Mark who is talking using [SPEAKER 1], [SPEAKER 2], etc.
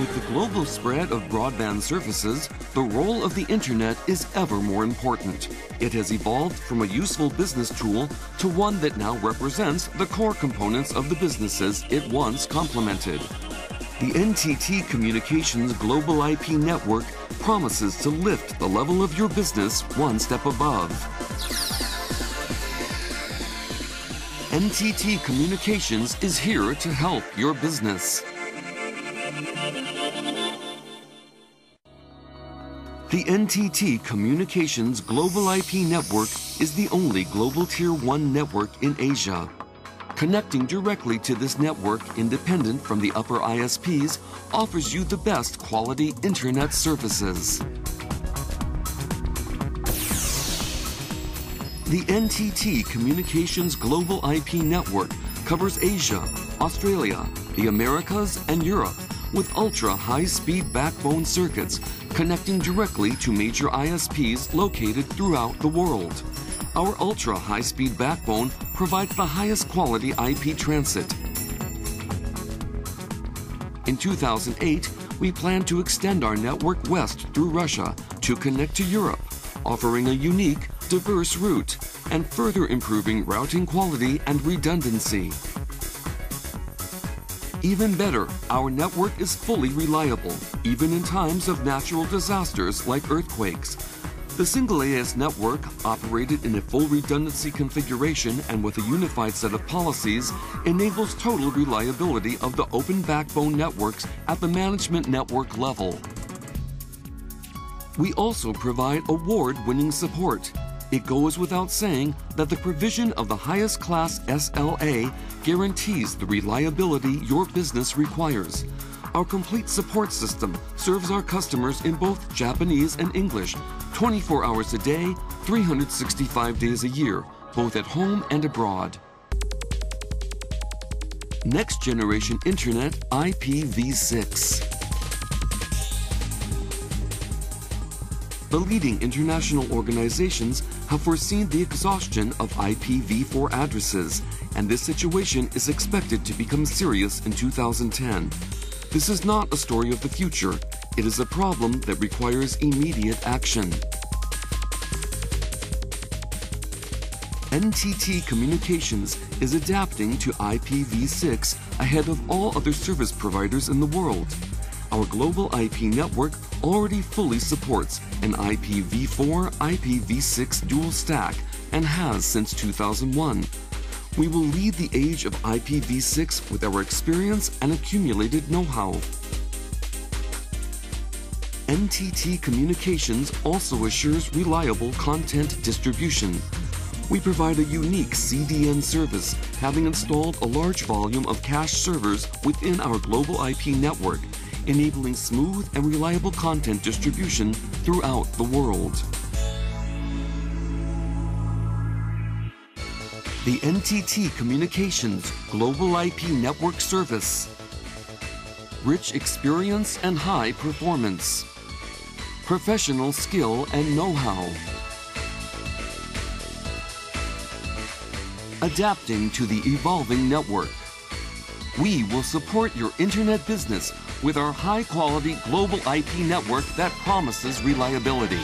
[SPEAKER 1] With the global spread of broadband services, the role of the internet is ever more important. It has evolved from a useful business tool to one that now represents the core components of the businesses it once complemented. The NTT Communications Global IP Network promises to lift the level of your business one step above. NTT Communications is here to help your business. The NTT Communications Global IP Network is the only global Tier 1 network in Asia. Connecting directly to this network independent from the upper ISPs offers you the best quality internet services. The NTT Communications Global IP Network covers Asia, Australia, the Americas, and Europe with ultra high speed backbone circuits connecting directly to major ISPs located throughout the world. Our ultra high speed backbone provides the highest quality IP transit. In 2008, we plan to extend our network west through Russia to connect to Europe, offering a unique, diverse route and further improving routing quality and redundancy. Even better, our network is fully reliable, even in times of natural disasters like earthquakes. The single AS network, operated in a full redundancy configuration and with a unified set of policies, enables total reliability of the open backbone networks at the management network level. We also provide award-winning support. It goes without saying that the provision of the highest class SLA guarantees the reliability your business requires. Our complete support system serves our customers in both Japanese and English, 24 hours a day, 365 days a year, both at home and abroad. Next Generation Internet IPv6. The leading international organizations have foreseen the exhaustion of IPv4 addresses, and this situation is expected to become serious in 2010. This is not a story of the future, it is a problem that requires immediate action. NTT Communications is adapting to IPv6 ahead of all other service providers in the world. Our global IP network already fully supports an IPv4 IPv6 dual stack and has since 2001. We will lead the age of IPv6 with our experience and accumulated know-how. NTT Communications also assures reliable content distribution. We provide a unique CDN service, having installed a large volume of cache servers within our global IP network enabling smooth and reliable content distribution throughout the world. The NTT Communications Global IP Network Service. Rich experience and high performance. Professional skill and know-how. Adapting to the evolving network. We will support your internet business with our high quality global IP network that promises reliability.